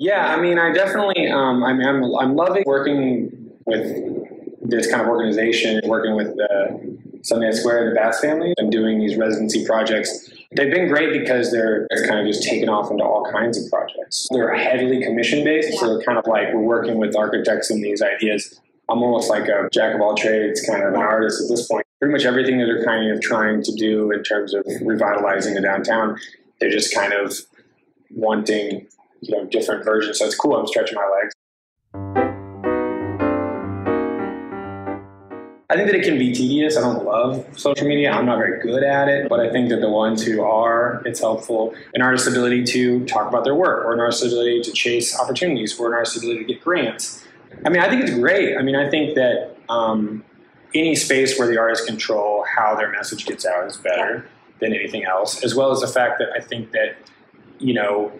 Yeah, I mean, I definitely, um, I mean, I'm, I'm loving working with this kind of organization, working with the Sundance Square, the Bass family, and doing these residency projects. They've been great because they're it's kind of just taken off into all kinds of projects. They're heavily commission based, so they're kind of like we're working with architects and these ideas. I'm almost like a jack of all trades, kind of an artist at this point. Pretty much everything that they're kind of trying to do in terms of revitalizing the downtown, they're just kind of wanting you know different versions. So it's cool. I'm stretching my legs. I think that it can be tedious. I don't love social media. I'm not very good at it, but I think that the ones who are, it's helpful. An artist's ability to talk about their work, or an artist's ability to chase opportunities, or an artist's ability to get grants. I mean, I think it's great. I mean, I think that um, any space where the artists control how their message gets out is better than anything else, as well as the fact that I think that, you know,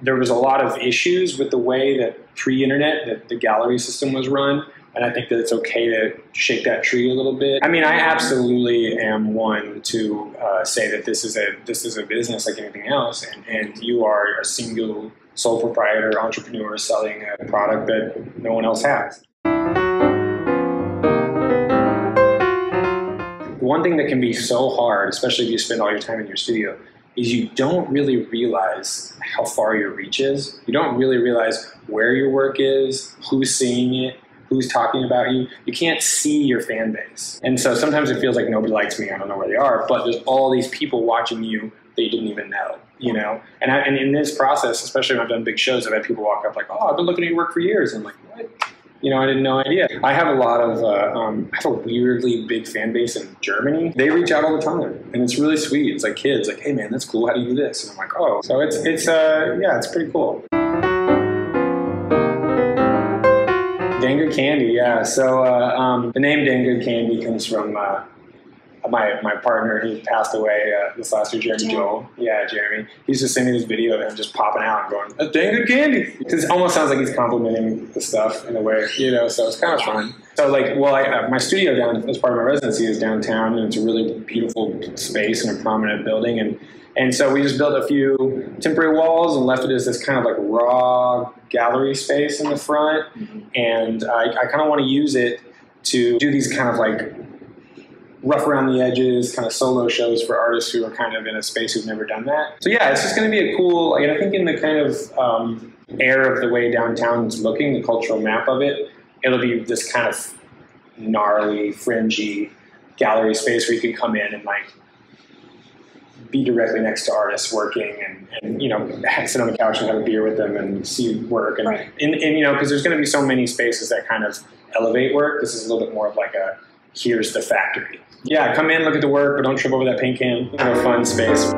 there was a lot of issues with the way that pre-internet that the gallery system was run and I think that it's okay to shake that tree a little bit. I mean, I absolutely am one to uh, say that this is a this is a business like anything else, and, and you are a single sole proprietor entrepreneur selling a product that no one else has. One thing that can be so hard, especially if you spend all your time in your studio, is you don't really realize how far your reach is. You don't really realize where your work is, who's seeing it, who's talking about you. You can't see your fan base. And so sometimes it feels like nobody likes me. I don't know where they are, but there's all these people watching you that you didn't even know, you know? And, I, and in this process, especially when I've done big shows, I've had people walk up like, oh, I've been looking at your work for years. And I'm like, what? You know, I didn't no idea. I have a lot of, uh, um, I have a weirdly big fan base in Germany. They reach out all the time, and it's really sweet. It's like kids, like, hey man, that's cool. How do you do this? And I'm like, oh, so it's it's uh, yeah, it's pretty cool. Dang Good Candy, yeah. So uh, um, the name Dang Good Candy comes from uh, my my partner. He passed away uh, this last year, Jeremy Joel. Yeah, Jeremy. He's just sending me this video of him just popping out and going, "That's Dang Good Candy," because it almost sounds like he's complimenting the stuff in a way, you know. So it's kind of fun. So like, well, I, uh, my studio down as part of my residency is downtown, and it's a really beautiful space and a prominent building, and and so we just built a few temporary walls and left it as this kind of like raw gallery space in the front. Mm-hmm. And I, I kind of want to use it to do these kind of like rough around the edges, kind of solo shows for artists who are kind of in a space who've never done that. So yeah, it's just going to be a cool, I think in the kind of um, air of the way downtown's looking, the cultural map of it, it'll be this kind of gnarly, fringy gallery space where you can come in and like be directly next to artists working and, and you know sit on the couch and have a beer with them and see work and, right. and, and you know because there's going to be so many spaces that kind of elevate work this is a little bit more of like a here's the factory yeah come in look at the work but don't trip over that paint can. Have a fun space